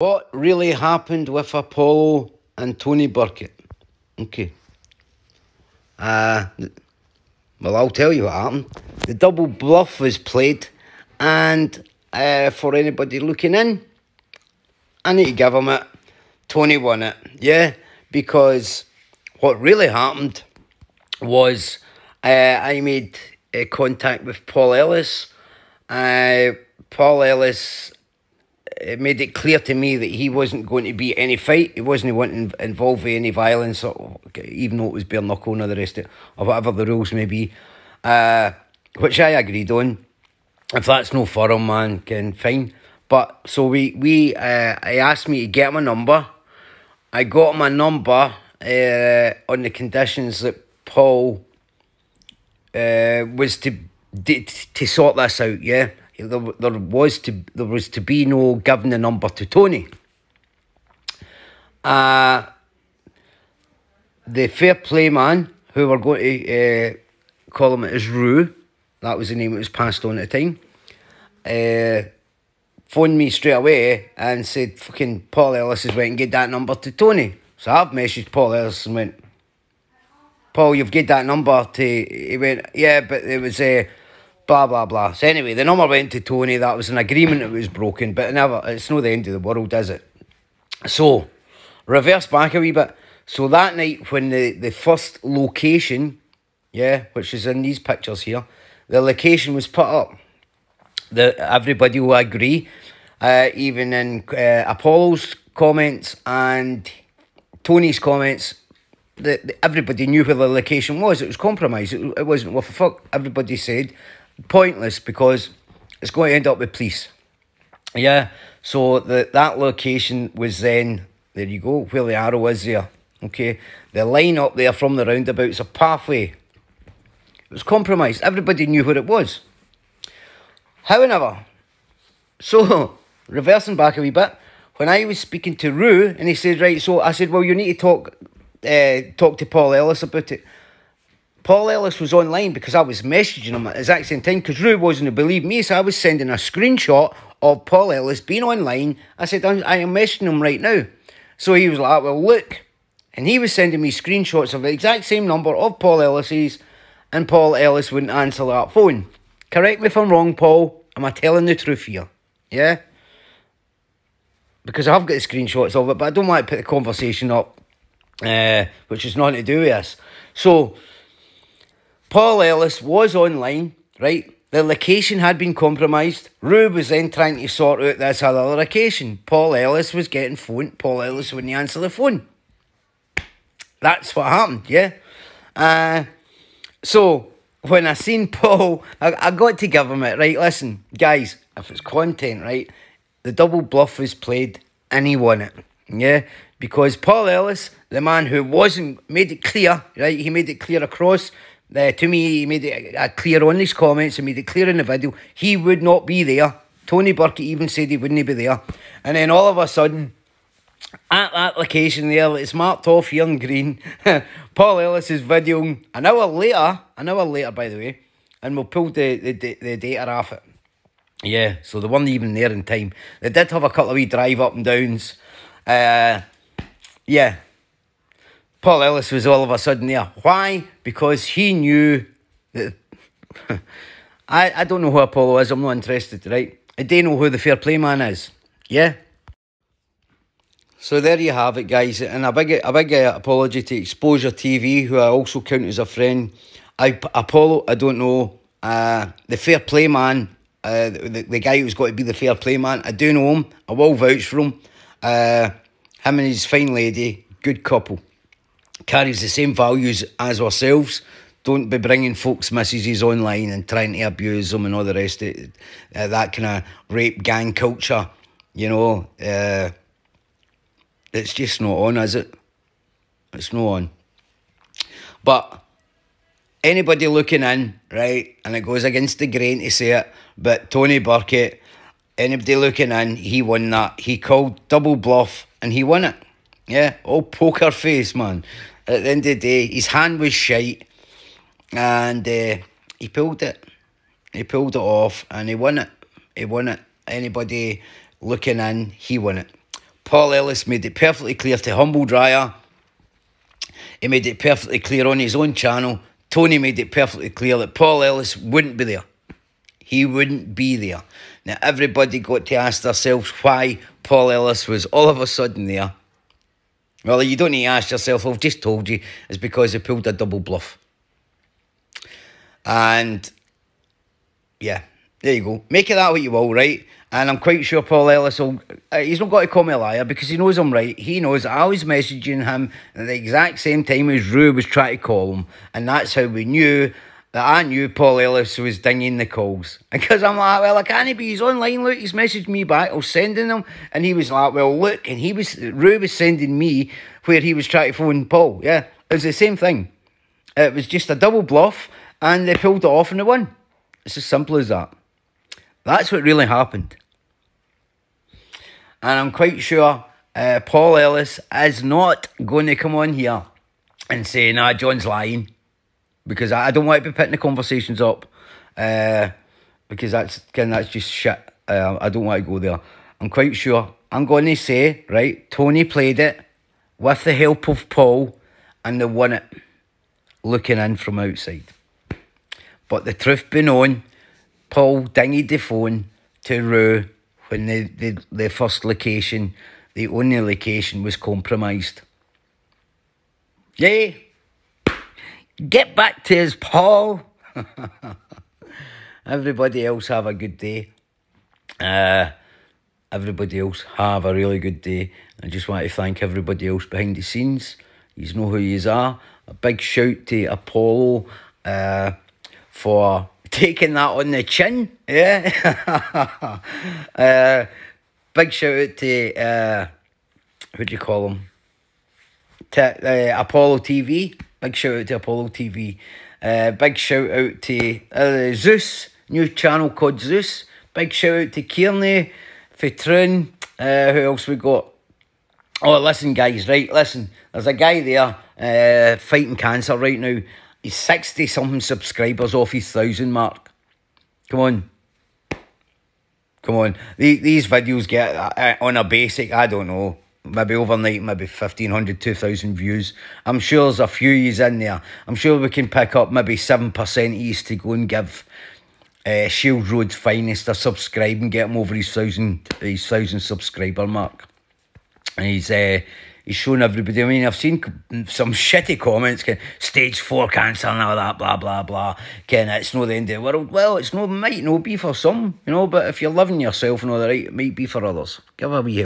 What really happened with Apollo and Tony Birkett? Okay. Uh, well, I'll tell you what happened. The double bluff was played, and uh, for anybody looking in, I need to give him it. Tony won it, yeah, because what really happened was uh, I made uh, contact with Paul Ellis. Uh, Paul Ellis it made it clear to me that he wasn't going to be any fight. He wasn't wanting involved in any violence, or, even though it was bare knuckle and the rest of it, or whatever the rules may be. Uh, which I agreed on. If that's no for him, man, can fine. But so we we uh, I asked me to get my number. I got my number uh, on the conditions that Paul uh, was to to sort this out. Yeah there, there was to there was to be no giving the number to Tony. Uh, the fair play man, who we're going to uh, call him as Rue, that was the name that was passed on at the time, uh, phoned me straight away and said, fucking Paul Ellis has went and get that number to Tony. So I've messaged Paul Ellis and went, Paul, you've get that number to, he went, yeah, but it was, uh, blah blah blah. So anyway, the number went to Tony. That was an agreement that was broken, but never. It's not the end of the world, is it? So, reverse back a wee bit. So that night when the the first location, yeah, which is in these pictures here, the location was put up. The everybody will agree, uh, even in uh, Apollo's comments and Tony's comments. The, everybody knew where the location was. It was compromised. It, it wasn't what the fuck. Everybody said pointless because it's going to end up with police. Yeah, so the, that location was then, there you go, where the arrow is there. Okay, the line up there from the roundabout, roundabout's a pathway. It was compromised. Everybody knew where it was. However, so reversing back a wee bit, when I was speaking to Rue and he said, right, so I said, well, you need to talk, uh, talk to Paul Ellis about it. Paul Ellis was online because I was messaging him at the exact same time because Rue wasn't to believe me, so I was sending a screenshot of Paul Ellis being online. I said, I am messaging him right now. So he was like, well, look. And he was sending me screenshots of the exact same number of Paul Ellis's, and Paul Ellis wouldn't answer that phone. Correct me if I'm wrong, Paul. Am I telling the truth here? Yeah? Because I've got the screenshots of it, but I don't want to put the conversation up, uh, which is nothing to do with this. So, Paul Ellis was online, right? The location had been compromised. Rube was then trying to sort out this other location. Paul Ellis was getting phoned. Paul Ellis wouldn't answer the phone. That's what happened, yeah? Uh, so, when I seen Paul, I, I got to give him it, right? Listen, guys, if it's content, right? The double bluff was played and he won it, yeah? Because Paul Ellis, the man who wasn't, made it clear, right? He made it clear across uh, to me, he made it clear on his comments and made it clear in the video he would not be there. Tony Burke even said he wouldn't be there. And then all of a sudden, at that location there, it's marked off young green. Paul Ellis is videoing an hour later, an hour later, by the way, and we'll pull the, the, the data off it. Yeah, so they weren't even there in time. They did have a couple of wee drive up and downs. Uh, yeah, Paul Ellis was all of a sudden there. Why? Because he knew that. I, I don't know who Apollo is, I'm not interested, right? I do know who the fair play man is. Yeah? So there you have it, guys. And a big, a big uh, apology to Exposure TV, who I also count as a friend. I, Apollo, I don't know. Uh, the fair play man, uh, the, the guy who's got to be the fair play man, I do know him. I will vouch for him. Uh, him and his fine lady, good couple carries the same values as ourselves. Don't be bringing folks' messages online and trying to abuse them and all the rest of it. Uh, that kind of rape gang culture, you know. Uh, it's just not on, is it? It's not on. But anybody looking in, right, and it goes against the grain to say it, but Tony Birkett, anybody looking in, he won that. He called double bluff and he won it. Yeah, all poker face, man. At the end of the day, his hand was shite, and uh, he pulled it. He pulled it off, and he won it. He won it. Anybody looking in, he won it. Paul Ellis made it perfectly clear to Humble Dryer. He made it perfectly clear on his own channel. Tony made it perfectly clear that Paul Ellis wouldn't be there. He wouldn't be there. Now, everybody got to ask themselves why Paul Ellis was all of a sudden there. Well, you don't need to ask yourself, I've just told you, it's because he pulled a double bluff. And, yeah, there you go. Make it that what you will, right? And I'm quite sure Paul Ellis will. Uh, he's not got to call me a liar because he knows I'm right. He knows I was messaging him at the exact same time as Rue was trying to call him. And that's how we knew that I knew Paul Ellis was dinging the calls. Because I'm like, well, I can't be. He's online. Look, he's messaged me back. I was sending him. And he was like, well, look. And he was, Rue was sending me where he was trying to phone Paul. Yeah, it was the same thing. It was just a double bluff and they pulled it off and they won. It's as simple as that. That's what really happened. And I'm quite sure uh, Paul Ellis is not going to come on here and say, nah, John's lying. Because I, don't want to be putting the conversations up. Uh, because that's, again, that's just shit. Uh, I don't want to go there. I'm quite sure. I'm going to say, right, Tony played it with the help of Paul and they won it looking in from outside. But the truth be known, Paul dinged the phone to Rue when the, the, the first location, the only location was compromised. Yay! Get back to his Paul. everybody else have a good day. Uh, everybody else have a really good day. I just want to thank everybody else behind the scenes. You know who you are. A big shout to Apollo uh, for taking that on the chin. Yeah. uh, big shout out to uh, what do you call him? To, uh, Apollo TV. Big shout out to Apollo TV. Uh, big shout out to uh, Zeus, new channel called Zeus. Big shout out to Kearney, Fitrun. Uh, who else we got? Oh, listen, guys, right? Listen, there's a guy there uh, fighting cancer right now. He's 60 something subscribers off his thousand mark. Come on. Come on. These videos get uh, on a basic, I don't know, maybe overnight, maybe 1,500, 2,000 views. I'm sure there's a few years in there. I'm sure we can pick up maybe 7% each to go and give uh, Shield Road's finest a subscribe and get him over his thousand, his thousand subscriber mark. And he's uh, he's showing everybody. I mean, I've seen some shitty comments, can stage four cancer and all that, blah blah blah. Can it's not the end of the world. Well, it's no might not be for some, you know. But if you're loving yourself and all that, right, it might be for others. Give a wee.